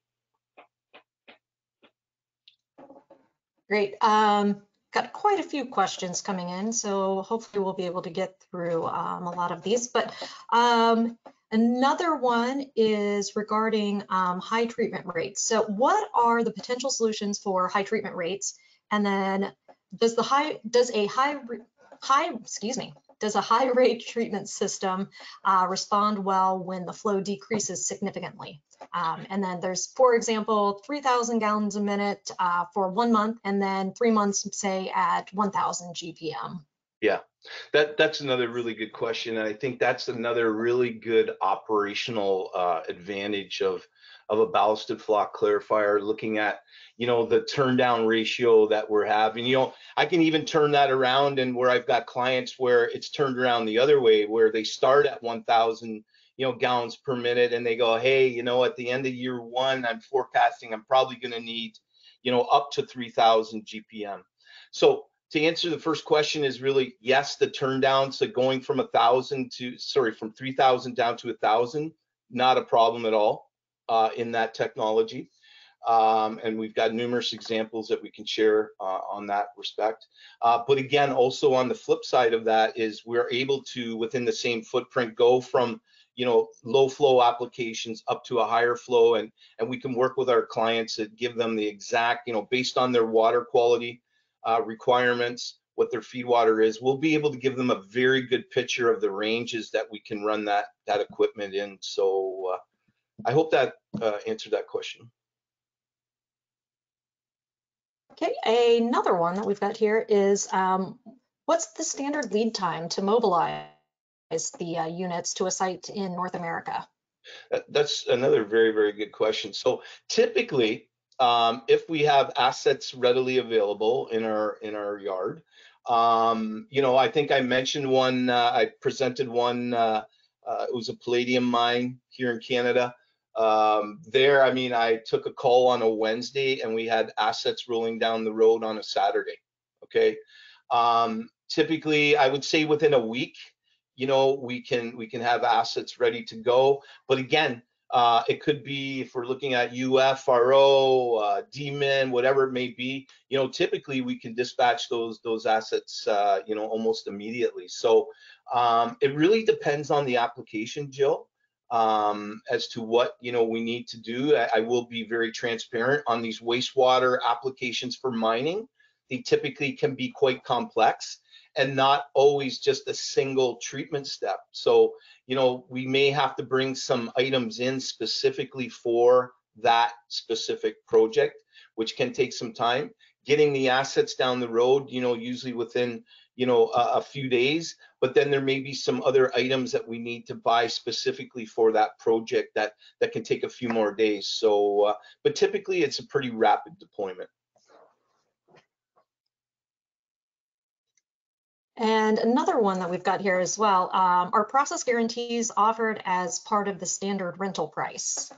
Great. Um, got quite a few questions coming in, so hopefully we'll be able to get through um, a lot of these. But um, another one is regarding um, high treatment rates. So what are the potential solutions for high treatment rates? And then does the high does a high high excuse me does a high rate treatment system uh, respond well when the flow decreases significantly? Um, and then there's, for example, 3,000 gallons a minute uh, for one month, and then three months, say, at 1,000 GPM. Yeah, that that's another really good question, and I think that's another really good operational uh, advantage of of a ballasted floc clarifier. Looking at you know the turn down ratio that we're having. You know, I can even turn that around, and where I've got clients where it's turned around the other way, where they start at 1,000 you know gallons per minute, and they go, hey, you know, at the end of year one, I'm forecasting I'm probably going to need you know up to 3,000 GPM. So to answer the first question is really yes, the turn down. So going from a thousand to sorry, from three thousand down to a thousand, not a problem at all uh, in that technology. Um, and we've got numerous examples that we can share uh, on that respect. Uh, but again, also on the flip side of that is we're able to, within the same footprint, go from you know low flow applications up to a higher flow, and and we can work with our clients to give them the exact, you know, based on their water quality, uh, requirements, what their feed water is, we'll be able to give them a very good picture of the ranges that we can run that that equipment in. So uh, I hope that uh, answered that question. Okay, another one that we've got here is um, what's the standard lead time to mobilize the uh, units to a site in North America? That's another very, very good question. So typically, um, if we have assets readily available in our in our yard. Um, you know, I think I mentioned one. Uh, I presented one. Uh, uh, it was a palladium mine here in Canada. Um, there, I mean, I took a call on a Wednesday, and we had assets rolling down the road on a Saturday. Okay. Um, typically, I would say within a week, you know, we can we can have assets ready to go. But again, uh, it could be if we're looking at UFRO, uh, DMIN, whatever it may be. You know, typically we can dispatch those those assets, uh, you know, almost immediately. So um, it really depends on the application, Jill, um, as to what you know we need to do. I, I will be very transparent on these wastewater applications for mining. They typically can be quite complex and not always just a single treatment step. So, you know, we may have to bring some items in specifically for that specific project, which can take some time. Getting the assets down the road, you know, usually within, you know, a, a few days, but then there may be some other items that we need to buy specifically for that project that that can take a few more days. So, uh, but typically it's a pretty rapid deployment. And another one that we've got here as well um, are process guarantees offered as part of the standard rental price.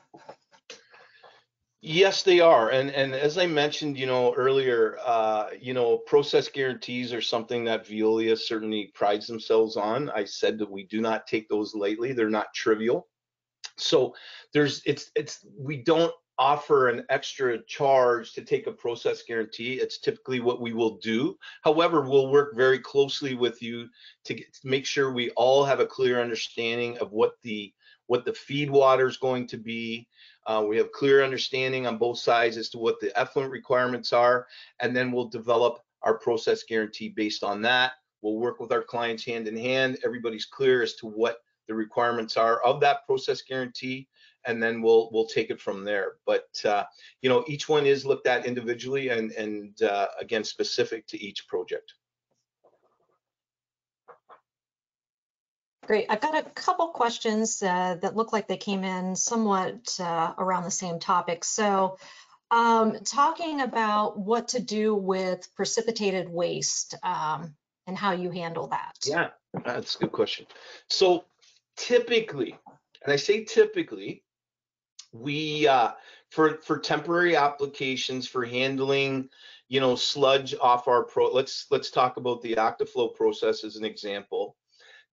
Yes, they are. And and as I mentioned, you know, earlier, uh, you know, process guarantees are something that Veolia certainly prides themselves on. I said that we do not take those lightly. They're not trivial. So there's it's it's we don't offer an extra charge to take a process guarantee. It's typically what we will do. However, we'll work very closely with you to, get, to make sure we all have a clear understanding of what the what the feed water is going to be. Uh, we have clear understanding on both sides as to what the effluent requirements are, and then we'll develop our process guarantee based on that. We'll work with our clients hand in hand. Everybody's clear as to what the requirements are of that process guarantee and then we'll we'll take it from there. But uh, you know, each one is looked at individually and and uh, again specific to each project. Great. I've got a couple questions uh, that look like they came in somewhat uh, around the same topic. So um, talking about what to do with precipitated waste um, and how you handle that. Yeah, that's a good question. So typically, and I say typically, we uh, for for temporary applications for handling you know sludge off our pro let's let's talk about the Actiflo process as an example.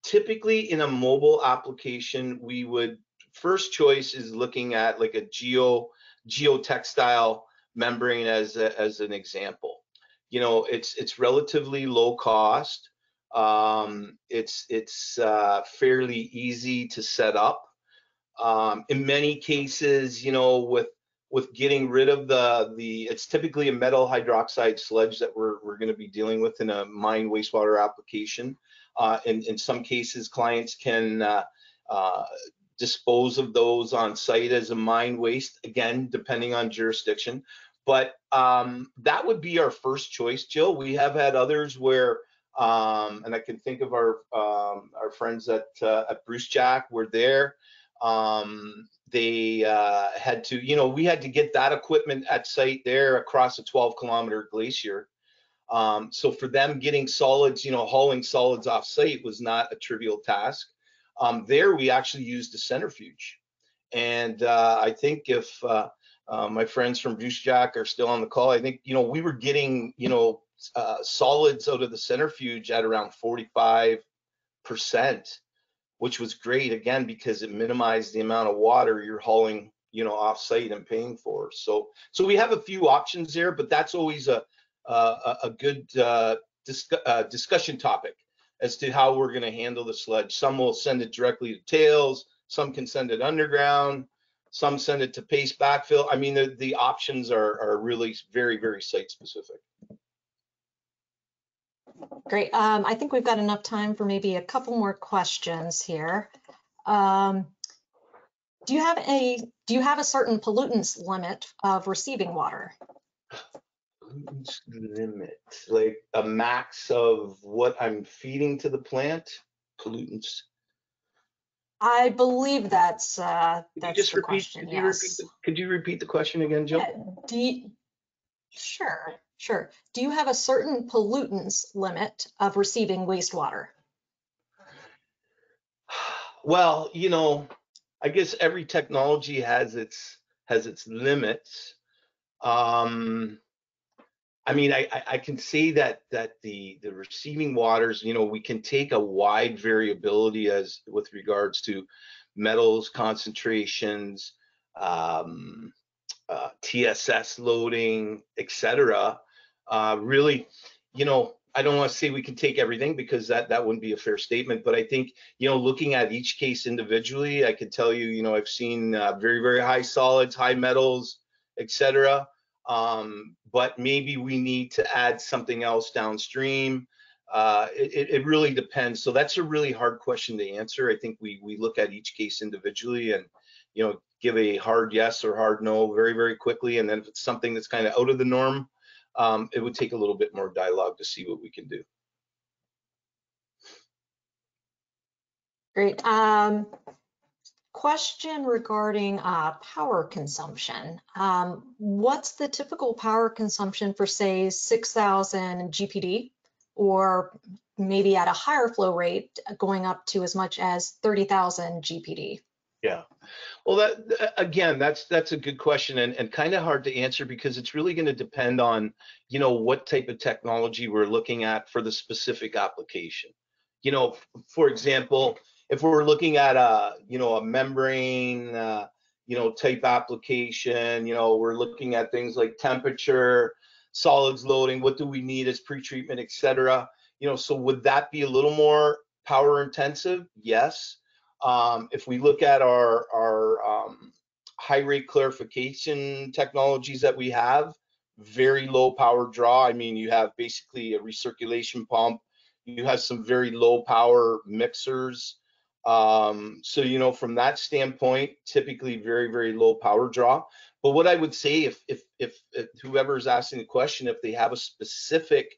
Typically in a mobile application we would first choice is looking at like a geo geotextile membrane as a, as an example. You know it's it's relatively low cost um, it's it's uh, fairly easy to set up um, in many cases, you know, with with getting rid of the the it's typically a metal hydroxide sludge that we're we're going to be dealing with in a mine wastewater application. Uh, in, in some cases, clients can uh, uh, dispose of those on site as a mine waste, again, depending on jurisdiction. But um, that would be our first choice, Jill. We have had others where, um, and I can think of our um, our friends at uh, at Brucejack were there. Um, they uh, had to, you know, we had to get that equipment at site there across a 12 kilometer glacier. Um, so for them, getting solids, you know, hauling solids off site was not a trivial task. Um, there, we actually used a centrifuge. And uh, I think if uh, uh, my friends from Brucejack are still on the call, I think, you know, we were getting, you know, uh, solids out of the centrifuge at around 45%, which was great, again, because it minimized the amount of water you're hauling, you know, off site and paying for. So, so we have a few options there, but that's always a, a, a good uh, uh, discussion topic as to how we're going to handle the sludge. Some will send it directly to tails, some can send it underground, some send it to paste backfill. I mean, the, the options are, are really very, very site specific. Great. Um, I think we've got enough time for maybe a couple more questions here. Um, do you have a do you have a certain pollutants limit of receiving water? pollutants limit, like a max of what I'm feeding to the plant, pollutants. I believe that's uh, that's just the repeat, question. could you repeat, Yes. the- could you repeat the question again, Jill? Yeah, you, sure, sure. Do you have a certain pollutants limit of receiving wastewater? Well, you know, I guess every technology has its has its limits. Um, I mean, I, I, can say that that the the receiving waters, you know, we can take a wide variability as with regards to metals concentrations, um, uh, TSS loading, etc. Uh, really, you know, I don't want to say we can take everything because that that wouldn't be a fair statement. But I think you know, looking at each case individually, I can tell you, you know, I've seen uh, very very high solids, high metals, etc. Um, but maybe we need to add something else downstream. Uh, it, it really depends. So that's a really hard question to answer. I think we we look at each case individually and you know give a hard yes or hard no very very quickly. And then if it's something that's kind of out of the norm, um, it would take a little bit more dialogue to see what we can do. Great. Um, question regarding uh, power consumption. Um, what's the typical power consumption for, say, 6,000 GPD, or maybe at a higher flow rate, going up to as much as 30,000 GPD? Yeah. Well, that again, that's that's a good question and, and kind of hard to answer because it's really going to depend on, you know, what type of technology we're looking at for the specific application. You know, for example, if we're looking at a, you know, a membrane, uh, you know, type application, you know, we're looking at things like temperature, solids loading, what do we need as pretreatment, et cetera. You know, so would that be a little more power intensive? Yes. Um, if we look at our, our um, high rate clarification technologies that we have, very low power draw. I mean, you have basically a recirculation pump, you have some very low power mixers. Um, so, you know, from that standpoint, typically very, very low power draw. But what I would say if, if, if, if asking the question, if they have a specific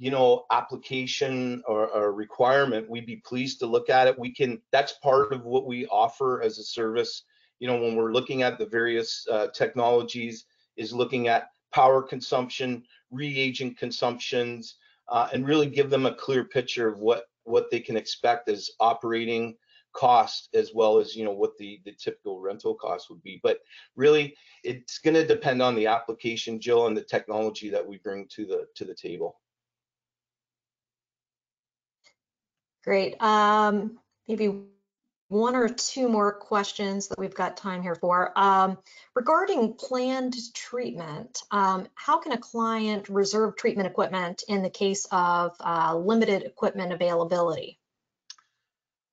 you know, application or, or requirement, we'd be pleased to look at it. We can, that's part of what we offer as a service. You know, when we're looking at the various uh, technologies, is looking at power consumption, reagent consumptions, uh, and really give them a clear picture of what what they can expect as operating cost as well as you know what the the typical rental cost would be. But really, it's going to depend on the application, Jill, and the technology that we bring to the to the table. Great. Um, maybe one or two more questions that we've got time here for. Um, regarding planned treatment, um, how can a client reserve treatment equipment in the case of uh, limited equipment availability?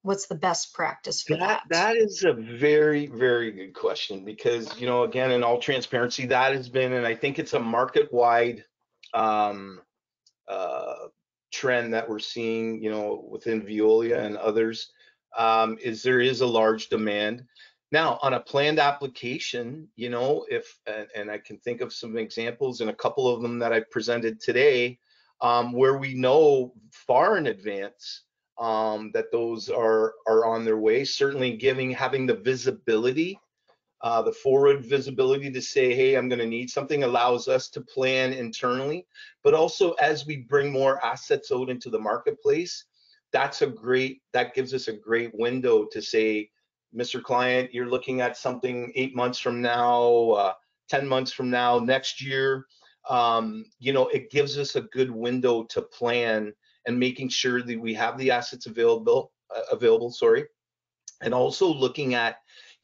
What's the best practice for That that? that is a very very good question because you know again in all transparency that has been and I think it's a market wide um, uh, trend that we're seeing, you know, within Veolia and others, um, is there is a large demand. Now, on a planned application, you know, if and, and I can think of some examples and a couple of them that I presented today, um, where we know far in advance um, that those are are on their way. Certainly, giving having the visibility uh, the forward visibility to say, hey, I'm going to need something allows us to plan internally. But also, as we bring more assets out into the marketplace, that's a great, that gives us a great window to say, Mr. Client, you're looking at something eight months from now, uh, 10 months from now, next year. Um, you know, it gives us a good window to plan and making sure that we have the assets available, uh, available, sorry, and also looking at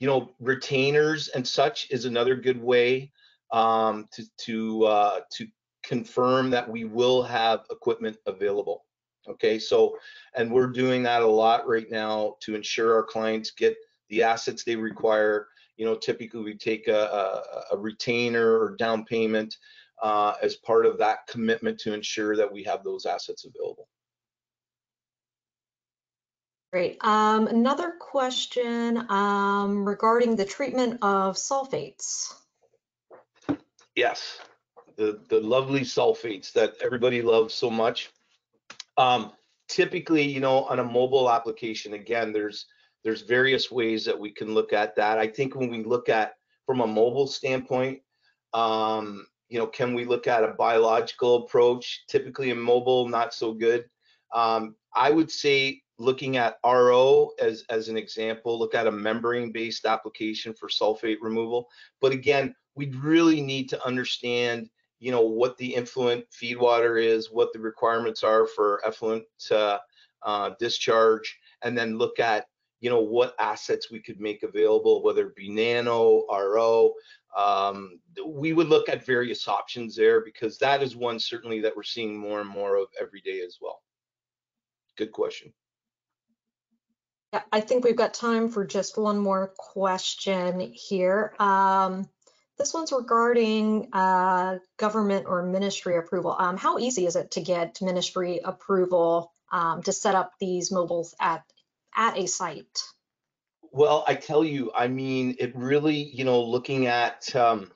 you know, retainers and such is another good way um, to to uh, to confirm that we will have equipment available. Okay, so and we're doing that a lot right now to ensure our clients get the assets they require. You know, typically we take a, a, a retainer or down payment uh, as part of that commitment to ensure that we have those assets available. Great. Um, another question um, regarding the treatment of sulfates. Yes, the, the lovely sulfates that everybody loves so much. Um, typically, you know, on a mobile application, again, there's there's various ways that we can look at that. I think when we look at from a mobile standpoint, um, you know, can we look at a biological approach? Typically in mobile, not so good. Um, I would say looking at RO as, as an example, look at a membrane-based application for sulfate removal. But again, we really need to understand, you know, what the influent feed water is, what the requirements are for effluent uh, uh, discharge, and then look at, you know, what assets we could make available, whether it be nano, RO. Um, we would look at various options there because that is one certainly that we're seeing more and more of every day as well. Good question. I think we've got time for just one more question here. Um, this one's regarding uh, government or ministry approval. Um, how easy is it to get ministry approval um, to set up these mobiles at at a site? Well, I tell you, I mean, it really, you know, looking at, um,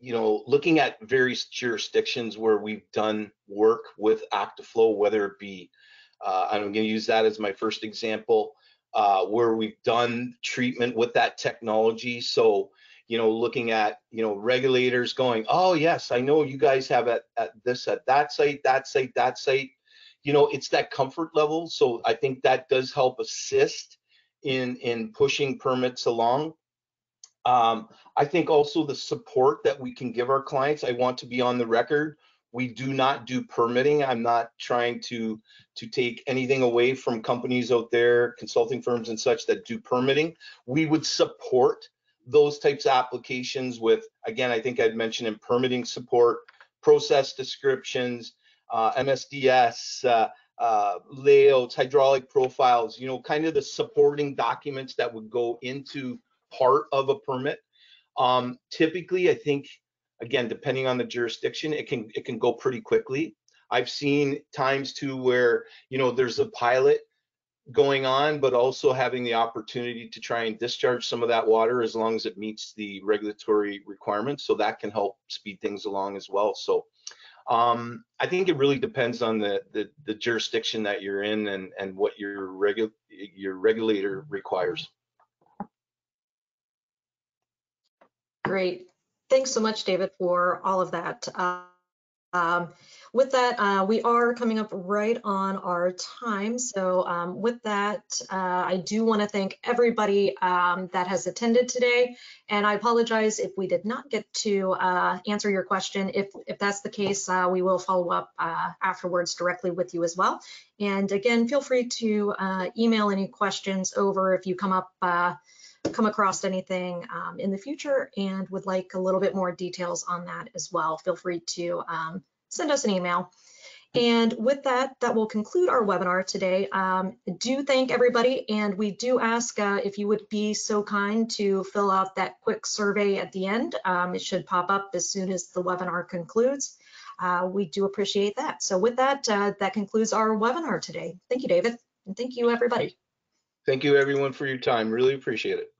you know, looking at various jurisdictions where we've done work with Actiflo, whether it be, uh, I'm going to use that as my first example uh, where we've done treatment with that technology. So, you know, looking at, you know, regulators going, oh, yes, I know you guys have at, at this, at that site, that site, that site. You know, it's that comfort level. So I think that does help assist in, in pushing permits along. Um, I think also the support that we can give our clients. I want to be on the record we do not do permitting. I'm not trying to to take anything away from companies out there, consulting firms and such that do permitting. We would support those types of applications with, again, I think I'd mentioned in permitting support, process descriptions, uh, MSDS, uh, uh, layouts, hydraulic profiles, you know, kind of the supporting documents that would go into part of a permit. Um, typically, I think again, depending on the jurisdiction, it can it can go pretty quickly. I've seen times too where you know there's a pilot going on, but also having the opportunity to try and discharge some of that water as long as it meets the regulatory requirements. So that can help speed things along as well. So um, I think it really depends on the, the, the jurisdiction that you're in and and what your regu your regulator requires. Great. Thanks so much, David, for all of that. Um, with that, uh, we are coming up right on our time. So um, with that, uh, I do want to thank everybody um, that has attended today. And I apologize if we did not get to uh, answer your question. If, if that's the case, uh, we will follow up uh, afterwards directly with you as well. And again, feel free to uh, email any questions over if you come up come across anything um, in the future and would like a little bit more details on that as well, feel free to um, send us an email. And with that, that will conclude our webinar today. Um, do thank everybody, and we do ask uh, if you would be so kind to fill out that quick survey at the end. Um, it should pop up as soon as the webinar concludes. uh, we do appreciate that. So with that, uh, that concludes our webinar today. Thank you, David, and thank you, everybody. Thank you, everyone, for your time. Really appreciate it.